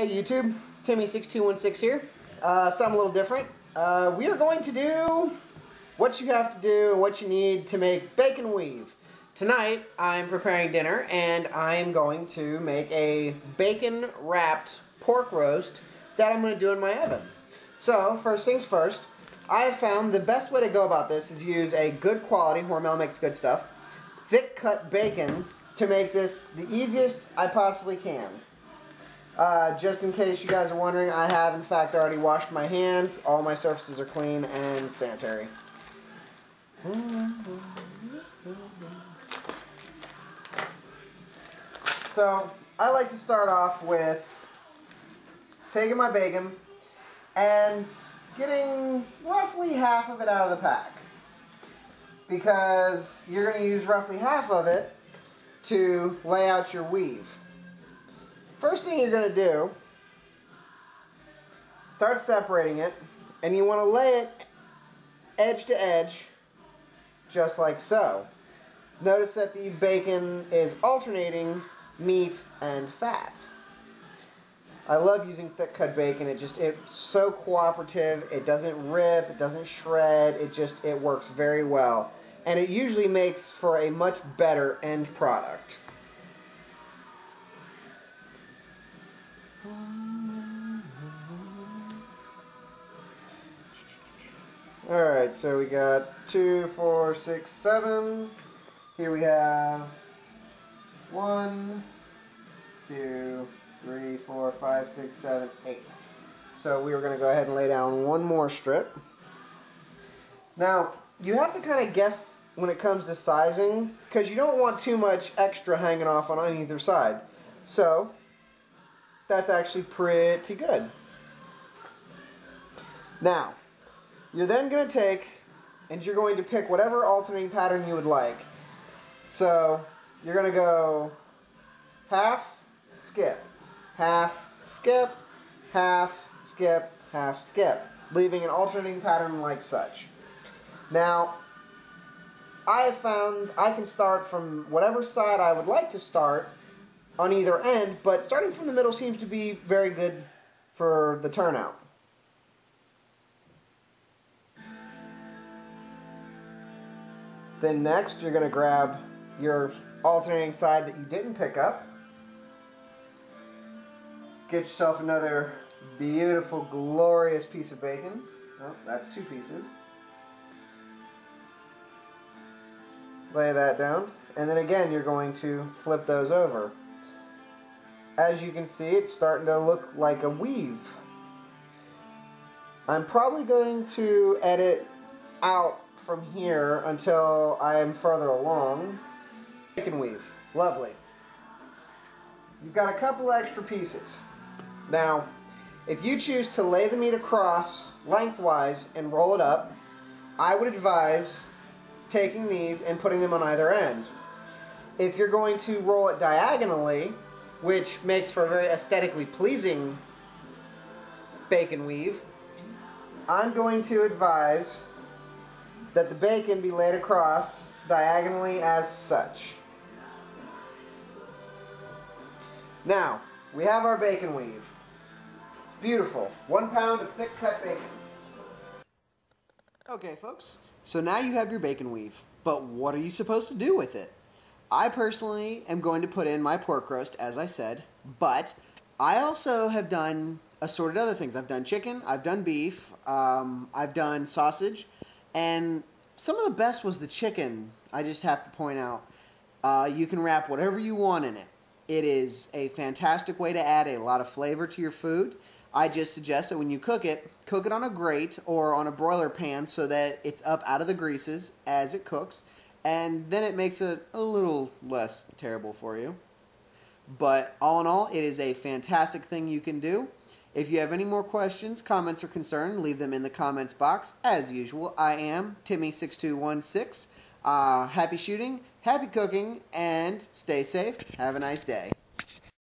Hey YouTube, Timmy6216 here. Uh, something a little different. Uh, we are going to do what you have to do what you need to make bacon weave. Tonight I'm preparing dinner and I'm going to make a bacon wrapped pork roast that I'm going to do in my oven. So first things first, I have found the best way to go about this is use a good quality, Hormel makes good stuff, thick cut bacon to make this the easiest I possibly can. Uh, just in case you guys are wondering, I have in fact already washed my hands. All my surfaces are clean and sanitary. So, I like to start off with taking my bacon and getting roughly half of it out of the pack. Because you're going to use roughly half of it to lay out your weave. First thing you're going to do, start separating it, and you want to lay it edge to edge, just like so. Notice that the bacon is alternating meat and fat. I love using thick cut bacon. It just it's so cooperative. It doesn't rip, it doesn't shred. It just it works very well. And it usually makes for a much better end product. Alright, so we got two, four, six, seven. Here we have one, two, three, four, five, six, seven, eight. So we are going to go ahead and lay down one more strip. Now, you have to kind of guess when it comes to sizing because you don't want too much extra hanging off on either side. So, that's actually pretty good. Now, you're then going to take and you're going to pick whatever alternating pattern you would like. So, you're going to go half, skip, half, skip, half, skip, half, skip, leaving an alternating pattern like such. Now, I have found I can start from whatever side I would like to start on either end, but starting from the middle seems to be very good for the turnout. Then next, you're going to grab your alternating side that you didn't pick up. Get yourself another beautiful, glorious piece of bacon. Oh, that's two pieces. Lay that down. And then again, you're going to flip those over. As you can see, it's starting to look like a weave. I'm probably going to edit out from here until I am further along. Bacon weave. Lovely. You've got a couple extra pieces. Now, if you choose to lay the meat across lengthwise and roll it up, I would advise taking these and putting them on either end. If you're going to roll it diagonally, which makes for a very aesthetically pleasing bacon weave, I'm going to advise that the bacon be laid across diagonally as such. Now, we have our bacon weave. It's beautiful. One pound of thick cut bacon. Okay, folks. So now you have your bacon weave. But what are you supposed to do with it? I personally am going to put in my pork roast, as I said, but I also have done assorted other things. I've done chicken, I've done beef, um, I've done sausage, and some of the best was the chicken, I just have to point out. Uh, you can wrap whatever you want in it. It is a fantastic way to add a lot of flavor to your food. I just suggest that when you cook it, cook it on a grate or on a broiler pan so that it's up out of the greases as it cooks and then it makes it a little less terrible for you. But all in all, it is a fantastic thing you can do. If you have any more questions, comments, or concern, leave them in the comments box. As usual, I am Timmy6216. Uh, happy shooting, happy cooking, and stay safe. Have a nice day.